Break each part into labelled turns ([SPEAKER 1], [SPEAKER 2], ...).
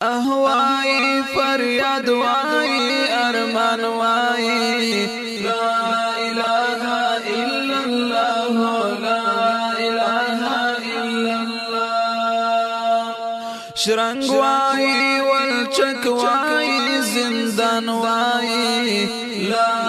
[SPEAKER 1] اهوائی فریاد وائی أرمان وائی لا الہ الا اللہ لا الہ الا اللہ شرنگ وائی والچک وائی زندان وائی لا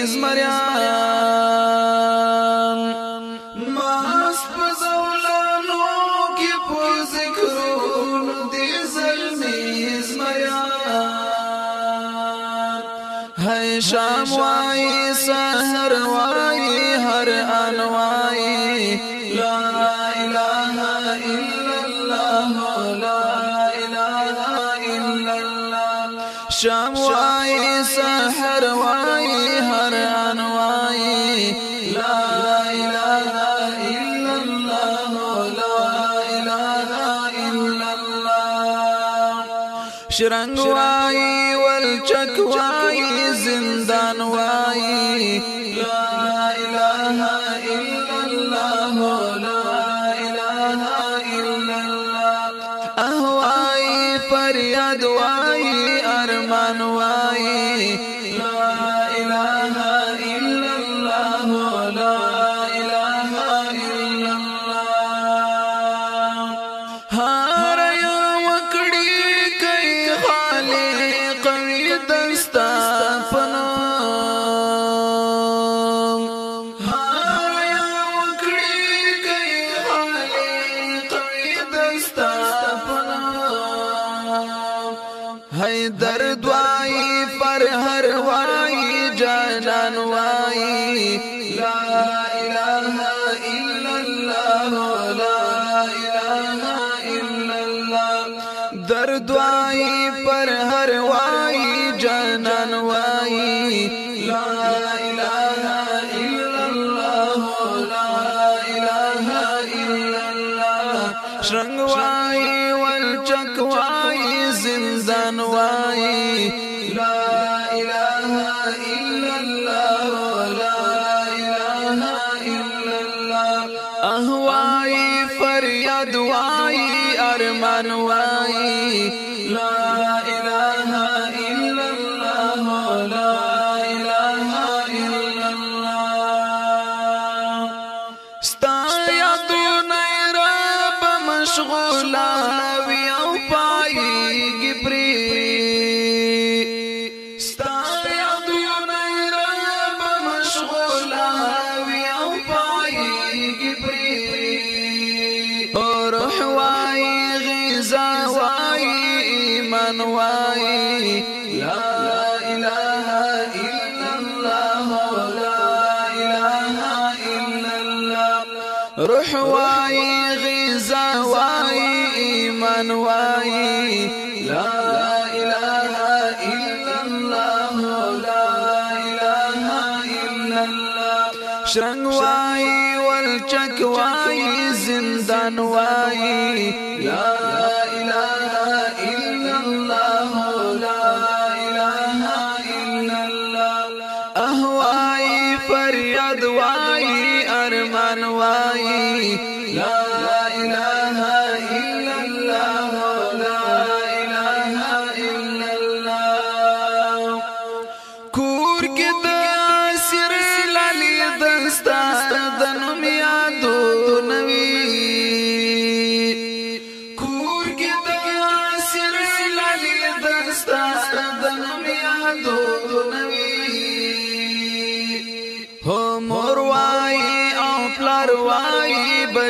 [SPEAKER 1] ظلمیز مریان ماس پزولانو کی پو ذکرونو دی ظلمیز مریان ہے شام وائی شرنگ وائی والچک وائی زندان وائی. لا الہ الا اللہ لا الہ الا اللہ اہوائی فریاد وائی ارمان وائی. درد وائی پر ہر وائی جانان وائی۔ لا الہ الا اللہ لا الہ الا اللہ۔ درد وائی پر ہر وائی جانان وائی۔ لا الہ الا اللہ لا الہ الا اللہ۔ شرنگ وائی والچک وائی زندان وائی لا الہ إلا اللہ لا الہ إلا اللہ اہوائی فریاد وائی أرمان وائی لا الہ إلا اللہ لا الہ إلا اللہ ستا یادونه رب مشغولا غذا وای ایمان وای لا اله الا الله لا اله الا الله روح وای غذا وای ایمان وای زندان وای لا إله الا الله لا إله الا الله اهوائی فریاد وائی ارمان وائی لا الہ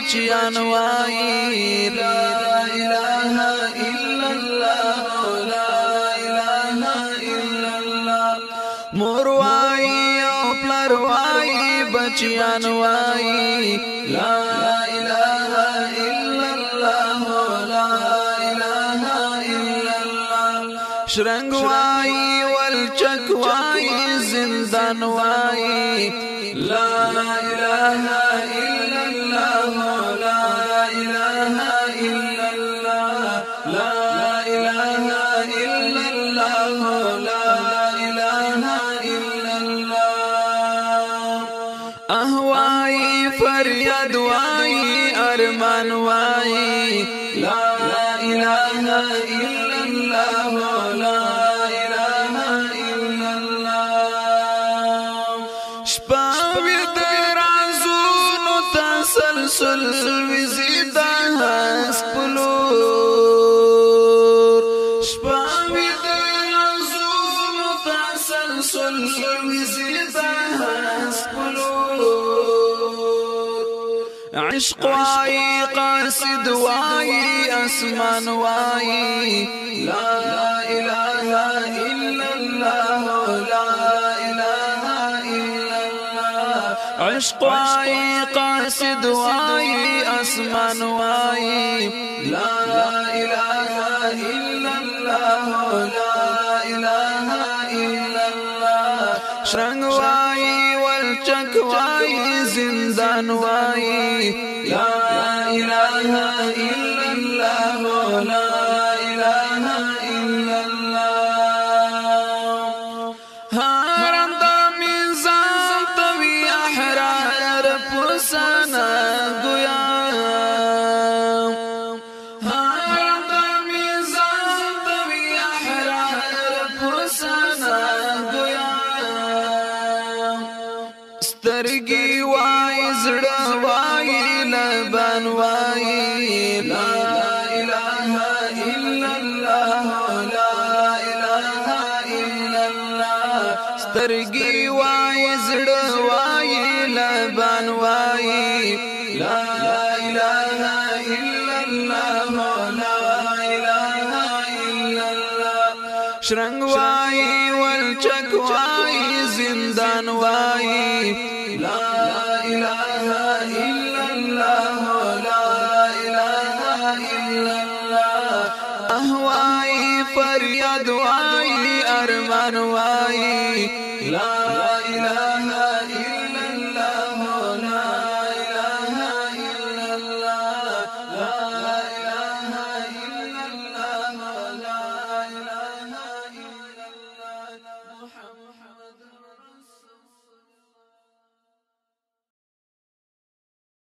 [SPEAKER 1] بچیان وائی لا الہ الا اللہ لا الہ الا اللہ۔ مور وائی او پلر وائی بچیان وائی۔ لا الہ الا اللہ لا الہ الا اللہ۔ شرنگ وائی والچک وائی زندان وائی۔ لا الہ الا اللہ۔ ارمان وای لا اله الا الله لا اله الا الله شپاوی درازونو تسلسل وزیدا عشق واي قاصد واي آسمان واي لا اله الا الله لا اله الا الله عشق واي قاصد واي آسمان واي لا اله الا الله لا اله الا الله شرنگ واي والچک واي واي لا إله إلا لبن وای لا إله الا الله لا إله الا الله سترګي وای زړه وای لبن وای لا إله الا الله لا إله الا الله شرنګ وای ولچک وای زندان وای لا إله